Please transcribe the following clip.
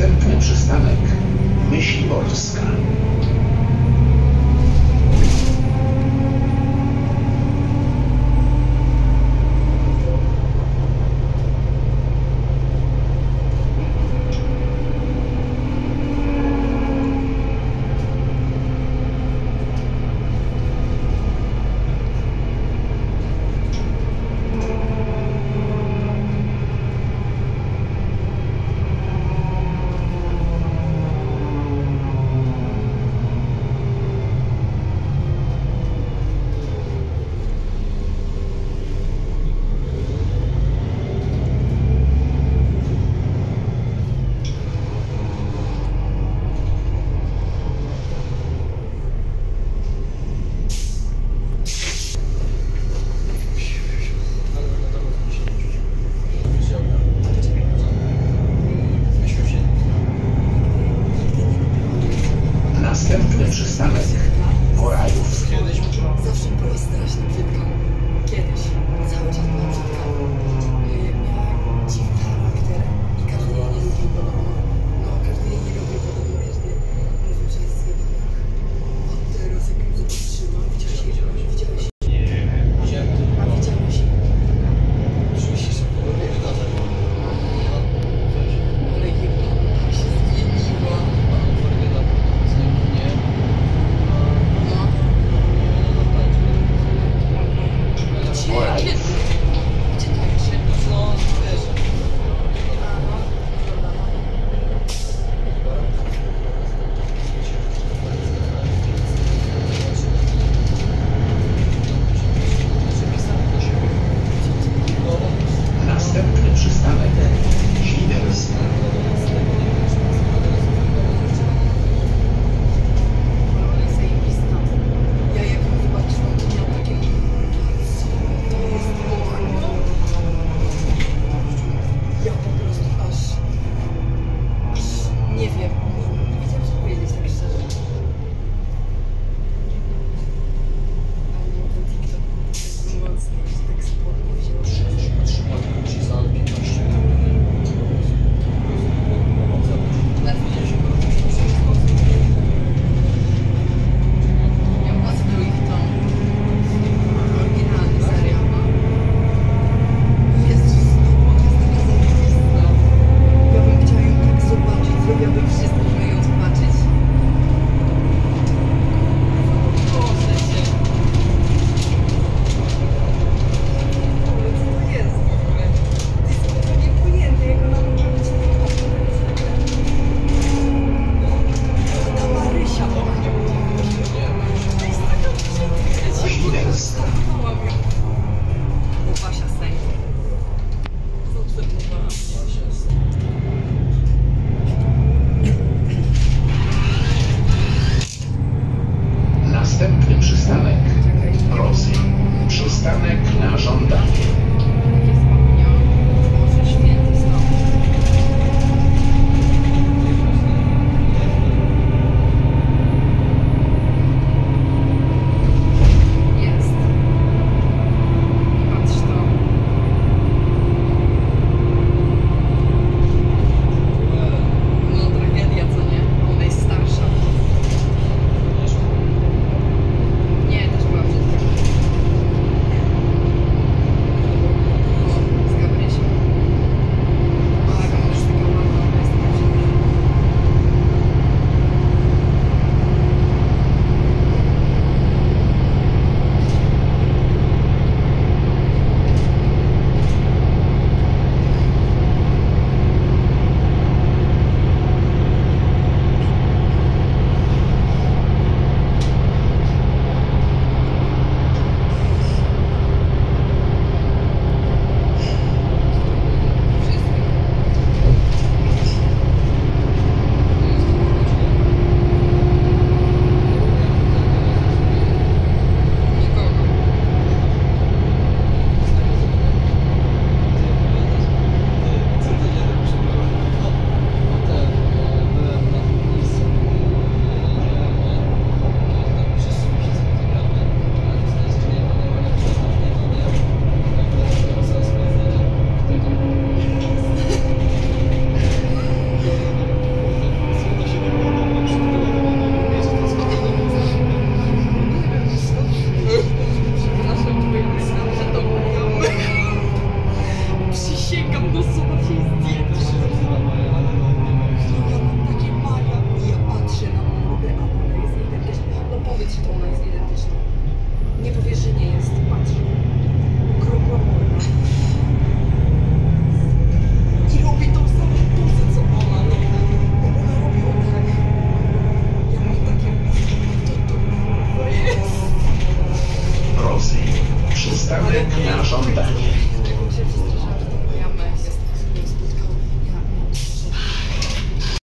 Następny przystanek Myśliborska. agenda Rosji. Przystanek